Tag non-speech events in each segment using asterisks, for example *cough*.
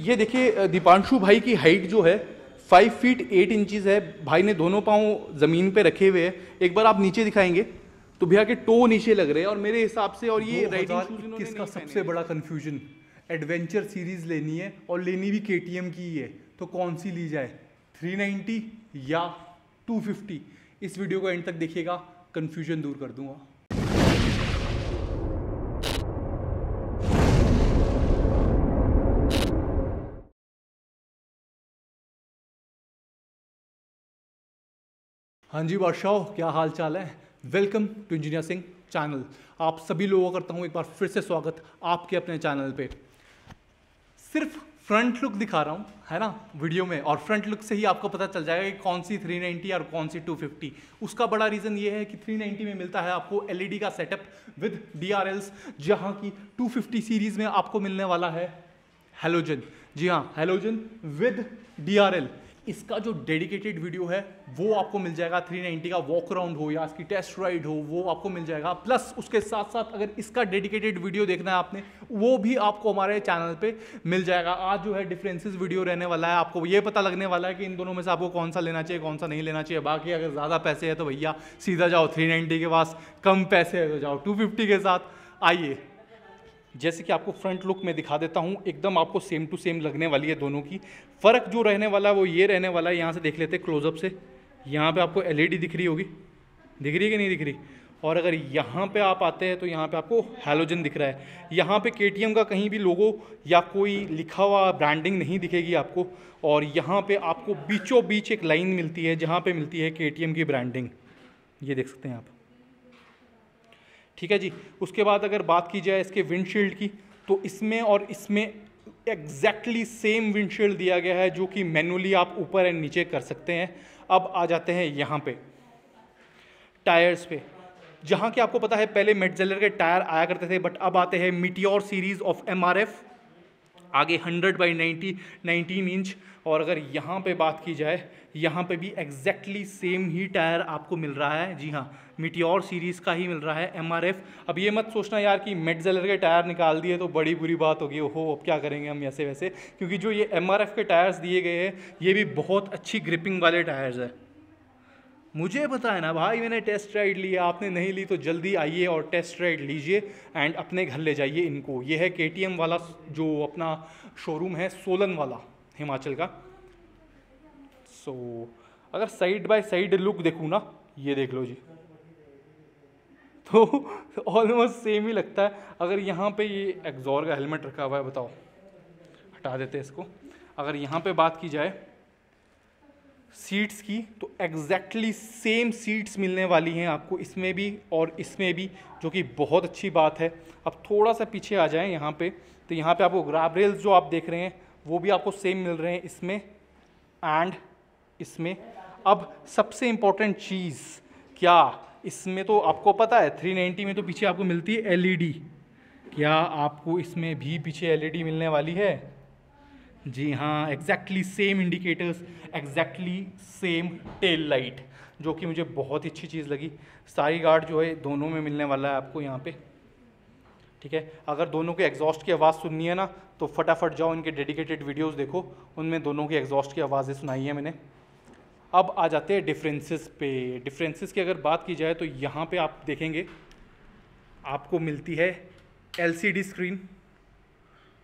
ये देखिए दीपांशु भाई की हाइट जो है फाइव फीट एट इंचज है। भाई ने दोनों पाँव ज़मीन पे रखे हुए हैं। एक बार आप नीचे दिखाएँगे तो भैया के टो नीचे लग रहे हैं और मेरे हिसाब से और ये राइडिंग किसका सबसे बड़ा कन्फ्यूज़न एडवेंचर सीरीज़ लेनी है और लेनी भी के की ही है। तो कौन सी ली जाए? 390 या 250 इस वीडियो को एंड तक देखिएगा कन्फ्यूज़न दूर कर दूँगा। हाँ जी, बादशाह, क्या हाल चाल है? Welcome to engineer Singh channel आप सभी लोगों का करता हूँ एक बार फिर से स्वागत आपके अपने चैनल पे। सिर्फ़ फ्रंट लुक दिखा रहा हूँ, है ना वीडियो में। और फ्रंट लुक से ही आपको पता चल जाएगा कि कौन सी 390 और कौन सी 250 उसका बड़ा रीज़न ये है कि 390 में मिलता है आपको एलईडी का setup with D R Ls जहाँ की 250 सीरीज़ में आपको मिलने वाला है हेलोजन जी हाँ halogen with D R L इसका जो डेडिकेटेड वीडियो है, वो आपको मिल जाएगा 390 का वॉक अराउंड हो या इसकी टेस्ट राइड हो, वो आपको मिल जाएगा। प्लस उसके साथ साथ अगर इसका डेडिकेटेड वीडियो देखना है आपने, वो भी आपको हमारे चैनल पे मिल जाएगा। आज जो है डिफरेंसेस वीडियो रहने वाला है, आपको ये पता लगने वाला है कि इन दोनों में से आपको कौन सा लेना चाहिए, कौन सा नहीं लेना चाहिए। बाकी अगर ज़्यादा पैसे है तो भैया, सीधा जाओ थ्री के पास, कम पैसे है तो जाओ टू के साथ। आइए। जैसे कि आपको फ्रंट लुक में दिखा देता हूँ, एकदम आपको सेम टू सेम लगने वाली है दोनों की। फ़र्क जो रहने वाला है, वो ये रहने वाला है, यहाँ से देख लेते हैं क्लोजअप से। यहाँ पे आपको एलईडी दिख रही होगी। दिख रही है कि नहीं दिख रही? और अगर यहाँ पे आप आते हैं तो यहाँ पे आपको हेलोजन दिख रहा है। यहाँ पे के का कहीं भी लोगो या कोई लिखा हुआ ब्रांडिंग नहीं दिखेगी आपको। और यहाँ पे आपको बीचों बीच एक लाइन मिलती है, जहाँ पे मिलती है के की ब्रांडिंग ये देख सकते हैं आप। ठीक है जी? उसके बाद अगर बात की जाए इसके विंडशील्ड की तो इसमें और इसमें एग्जैक्टली सेम विंडशील्ड दिया गया है जो कि मैनुअली आप ऊपर एंड नीचे कर सकते हैं। अब आ जाते हैं यहाँ पे टायर्स पे। जहाँ कि आपको पता है, पहले मेटजेलर के टायर आया करते थे बट अब आते हैं मिटियोर सीरीज़ ऑफ़ एम आगे 100 बाई 90 19 इंच। और अगर यहाँ पे बात की जाए, यहाँ पे भी एग्जैक्टली सेम ही टायर आपको मिल रहा है। जी हाँ मिटियोर सीरीज़ का ही मिल रहा है एमआरएफ अब ये मत सोचना यार कि मेटजेलर के टायर निकाल दिए तो बड़ी बुरी बात होगी। ओहो, अब क्या करेंगे हम ऐसे वैसे क्योंकि जो ये एमआरएफ के टायर्स दिए गए हैं, ये भी बहुत अच्छी ग्रिपिंग वाले टायर्स हैं। मुझे पता है ना भाई मैंने टेस्ट राइड लिया आपने नहीं ली तो जल्दी आइए और टेस्ट राइड लीजिए एंड अपने घर ले जाइए इनको। ये है के वाला जो अपना शोरूम है सोलन वाला हिमाचल का। सो so, अगर साइड बाय साइड लुक देखूँ ना ये देख लो जी। तो *laughs* ऑलमोस्ट सेम ही लगता है। अगर यहाँ पे ये एग्जॉर का हेलमेट रखा हुआ है बताओ। हटा देते हैं इसको। अगर यहाँ पे बात की जाए सीट्स की तो एग्जैक्टली सेम सीट्स मिलने वाली हैं आपको इसमें भी और इसमें भी, जो कि बहुत अच्छी बात है। अब थोड़ा सा पीछे आ जाएँ यहाँ पे तो यहाँ पे आपको ग्राब रेल्स जो आप देख रहे हैं, वो भी आपको सेम मिल रहे हैं इसमें एंड इसमें। अब सबसे इम्पोर्टेंट चीज़ क्या? इसमें तो आपको पता है 390 में तो पीछे आपको मिलती है एलईडी क्या आपको इसमें भी पीछे एलईडी मिलने वाली है? जी हाँ exactly same indicators exactly same tail light जो कि मुझे बहुत ही अच्छी चीज़ लगी। सारी गार्ड जो है, दोनों में मिलने वाला है आपको यहाँ पे। ठीक है? अगर दोनों के एग्जॉस्ट की आवाज़ सुननी है ना तो फटाफट जाओ, इनके डेडिकेटेड वीडियोस देखो। उनमें दोनों की एग्जॉस्ट की आवाज़ें सुनाई है मैंने। अब आ जाते हैं डिफरेंसेस पे। डिफरेंसेस की अगर बात की जाए तो यहाँ पे आप देखेंगे, आपको मिलती है एलसीडी स्क्रीन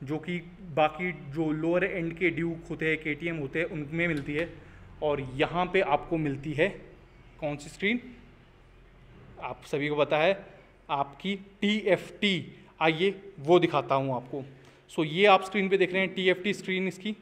जो कि बाकी जो लोअर एंड के ड्यूक होते हैं के होते हैं, उनमें मिलती है। और यहाँ पे आपको मिलती है कौन सी स्क्रीन आप सभी को पता है, आपकी टी एफ़ टी आइए, वो दिखाता हूँ आपको। सो ये आप स्क्रीन पे देख रहे हैं टी एफ़ टी स्क्रीन इसकी।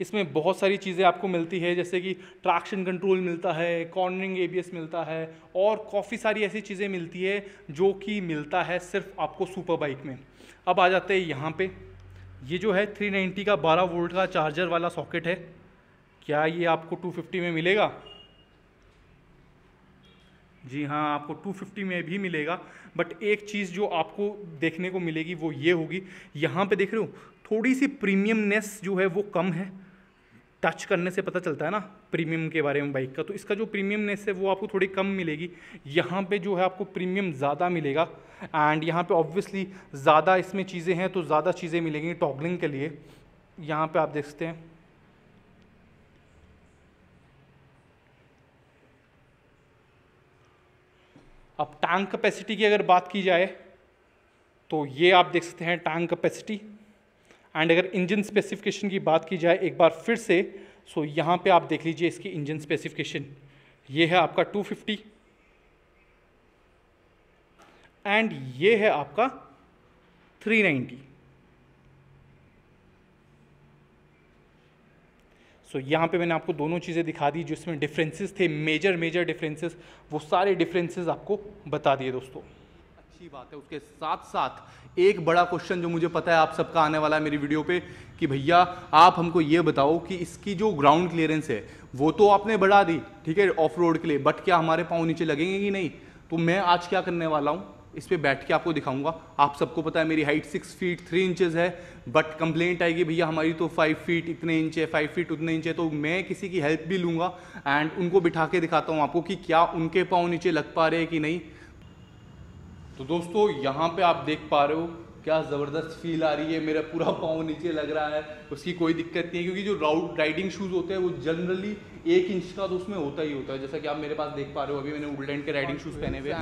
इसमें बहुत सारी चीज़ें आपको मिलती है, जैसे कि ट्रैक्शन कंट्रोल मिलता है कॉर्नरिंग एबीएस मिलता है, और काफ़ी सारी ऐसी चीज़ें मिलती है जो कि मिलता है सिर्फ़ आपको सुपर बाइक में। अब आ जाते हैं यहाँ पे। ये जो है 390 का 12 वोल्ट का चार्जर वाला सॉकेट है। क्या ये आपको 250 में मिलेगा? जी हाँ आपको 250 में भी मिलेगा। बट एक चीज़ जो आपको देखने को मिलेगी वो ये होगी। यहाँ पे देख रहे हो थोड़ी सी प्रीमियमनेस जो है वो कम है। टच करने से पता चलता है ना प्रीमियम के बारे में बाइक का। तो इसका जो प्रीमियमनेस है वो आपको थोड़ी कम मिलेगी। यहाँ पे जो है आपको प्रीमियम ज़्यादा मिलेगा। एंड यहाँ पे ऑब्वियसली ज़्यादा इसमें चीज़ें हैं तो ज़्यादा चीज़ें मिलेंगी टॉगलिंग के लिए। यहाँ पे आप देख सकते हैं। अब टैंक कैपेसिटी की अगर बात की जाए तो ये आप देख सकते हैं टैंक कैपेसिटी एंड अगर इंजन स्पेसिफिकेशन की बात की जाए एक बार फिर से सो यहाँ पे आप देख लीजिए इसकी इंजन स्पेसिफिकेशन ये है आपका 250 एंड ये है आपका 390 सो so, यहाँ पे मैंने आपको दोनों चीज़ें दिखा दी जो इसमें डिफरेंसेस थे मेजर मेजर डिफरेंसेस वो सारे डिफरेंसेस आपको बता दिए दोस्तों। अच्छी बात है उसके साथ साथ एक बड़ा क्वेश्चन जो मुझे पता है आप सबका आने वाला है मेरी वीडियो पे कि भैया आप हमको ये बताओ कि इसकी जो ग्राउंड क्लियरेंस है वो तो आपने बढ़ा दी ठीक है ऑफ़ रोड के लिए बट क्या हमारे पाँव नीचे लगेंगे कि नहीं? तो मैं आज क्या करने वाला हूँ? इस पर बैठ के आपको दिखाऊँगा। आप सबको पता है मेरी height six feet three inches है बट कंप्लेंट आएगी, भैया, हमारी तो फाइव फीट इतने इंच है फाइव फीट उतने इंच है। तो मैं किसी की हेल्प भी लूँगा एंड उनको बिठा के दिखाता हूँ आपको कि क्या उनके पाँव नीचे लग पा रहे हैं कि नहीं। तो दोस्तों, यहाँ पे आप देख पा रहे हो क्या ज़बरदस्त फील आ रही है मेरा पूरा पाँव नीचे लग रहा है उसकी कोई दिक्कत नहीं है क्योंकि जो राउड राइडिंग शूज़ होते हैं वो जनरली एक इंच का तो उसमें होता ही होता है। जैसा कि आप मेरे पास देख पा रहे हो अभी मैंने वुडलैंड के राइडिंग शूज़ पहने हुए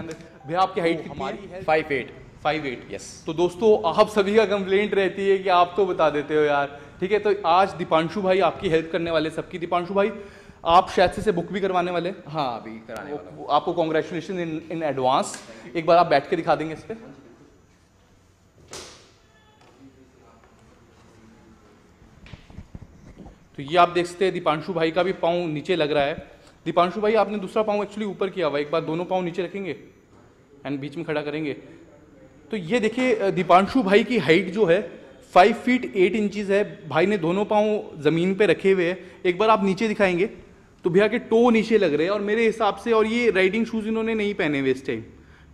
भैया आपकी हाइट हमारी है five eight five eight yes तो दोस्तों आप सभी का कंप्लेंट रहती है कि आप तो बता देते हो यार। ठीक है तो आज दीपांशु भाई आपकी हेल्प करने वाले सबकी। दीपांशु भाई आप शायद से बुक भी करवाने वाले हाँ? अभी कराने वाला आपको कॉन्ग्रेचुलेशन इन इन एडवांस एक बार आप बैठ के दिखा देंगे इस पर ये आप देख सकते हैं, दीपांशु भाई का भी पाँव नीचे लग रहा है। दीपांशु भाई, आपने दूसरा पाँव एक्चुअली ऊपर किया हुआ एक बार दोनों पाँव नीचे रखेंगे एंड बीच में खड़ा करेंगे। तो ये देखिए दीपांशु भाई की हाइट जो है फाइव फीट एट इंचज है। भाई ने दोनों पाँव ज़मीन पे रखे हुए हैं। एक बार आप नीचे दिखाएँगे तो भैया के टो नीचे लग रहे हैं और मेरे हिसाब से और ये राइडिंग शूज़ इन्होंने नहीं पहने हुए इस टाइम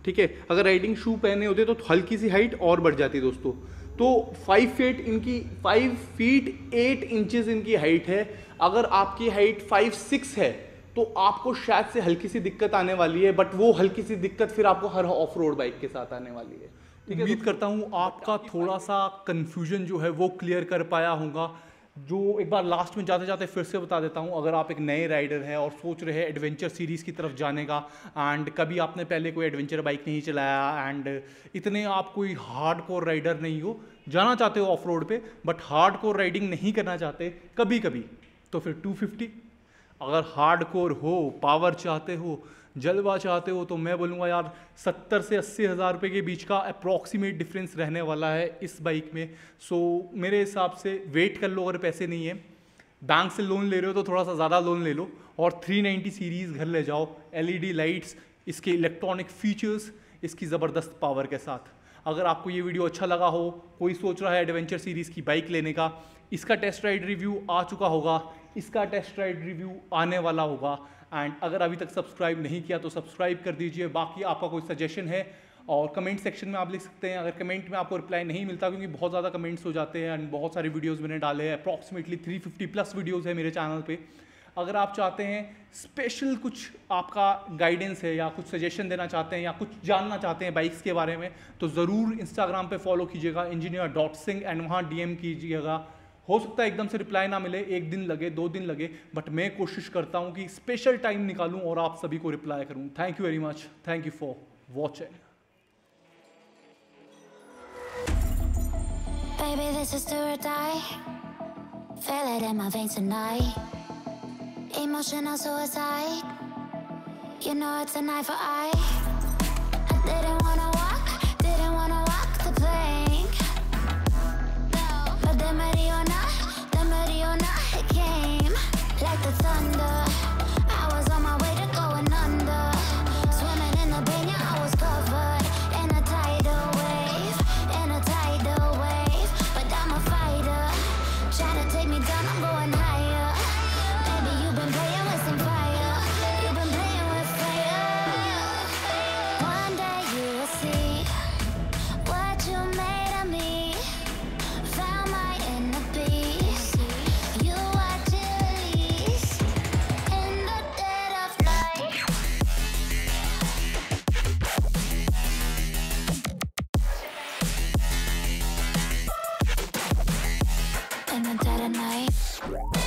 ठीक है? अगर राइडिंग शू पहने होते तो हल्की सी हाइट और बढ़ जाती दोस्तों। तो फाइव फीट इनकी फाइव फीट एट इंचज इनकी हाइट है। अगर आपकी हाइट फाइव सिक्स है तो आपको शायद से हल्की सी दिक्कत आने वाली है बट वो हल्की सी दिक्कत फिर आपको हर ऑफ़ रोड बाइक के साथ आने वाली है। उम्मीद करता हूँ आपका थोड़ा सा कन्फ्यूज़न जो है वो क्लियर कर पाया होगा। जो एक बार लास्ट में जाते जाते फिर से बता देता हूँ, अगर आप एक नए राइडर हैं और सोच रहे हैं एडवेंचर सीरीज़ की तरफ़ जाने का एंड कभी आपने पहले कोई एडवेंचर बाइक नहीं चलाया एंड इतने आप कोई हार्ड कोर राइडर नहीं हो, जाना चाहते हो ऑफ़ रोड पर बट हार्ड कोर राइडिंग नहीं करना चाहते कभी कभी तो फिर 250 अगर हार्ड कोर हो पावर चाहते हो जलवा चाहते हो तो मैं बोलूँगा यार, सत्तर से अस्सी हज़ार रुपये के बीच का अप्रॉक्सीमेट डिफरेंस रहने वाला है इस बाइक में। सो मेरे हिसाब से वेट कर लो, अगर पैसे नहीं है। बैंक से लोन ले रहे हो तो थोड़ा सा ज़्यादा लोन ले लो और 390 सीरीज़ घर ले जाओ। एलईडी लाइट्स इसके इलेक्ट्रॉनिक फीचर्स इसकी ज़बरदस्त पावर के साथ। अगर आपको ये वीडियो अच्छा लगा हो, कोई सोच रहा है एडवेंचर सीरीज़ की बाइक लेने का, इसका टेस्ट राइड रिव्यू आ चुका होगा। इसका टेस्ट राइड रिव्यू आने वाला होगा। एंड अगर अभी तक सब्सक्राइब नहीं किया तो सब्सक्राइब कर दीजिए। बाकी आपका कोई सजेशन है, और कमेंट सेक्शन में आप लिख सकते हैं। अगर कमेंट में आपको रिप्लाई नहीं मिलता, क्योंकि बहुत ज़्यादा कमेंट्स हो जाते हैं एंड बहुत सारे वीडियोज़ मैंने डाले हैं। अप्रॉक्सीमेटली 350 प्लस वीडियोज़ है मेरे चैनल पे। अगर आप चाहते हैं स्पेशल कुछ आपका गाइडेंस है, या कुछ सजेशन देना चाहते हैं, या कुछ जानना चाहते हैं बाइक्स के बारे में तो ज़रूर इंस्टाग्राम पे फॉलो कीजिएगा। इंजीनियर डॉट सिंह एंड वहाँ डीएम कीजिएगा। हो सकता है एकदम से रिप्लाई ना मिले एक दिन लगे दो दिन लगे बट मैं कोशिश करता हूँ कि स्पेशल टाइम निकालूँ और आप सभी को रिप्लाई करूँ thank you very much thank you for watching Baby, this is do or die. Feel it in my veins tonight. Emotional suicide. You know it's for eye. Like the thunder. Yeah.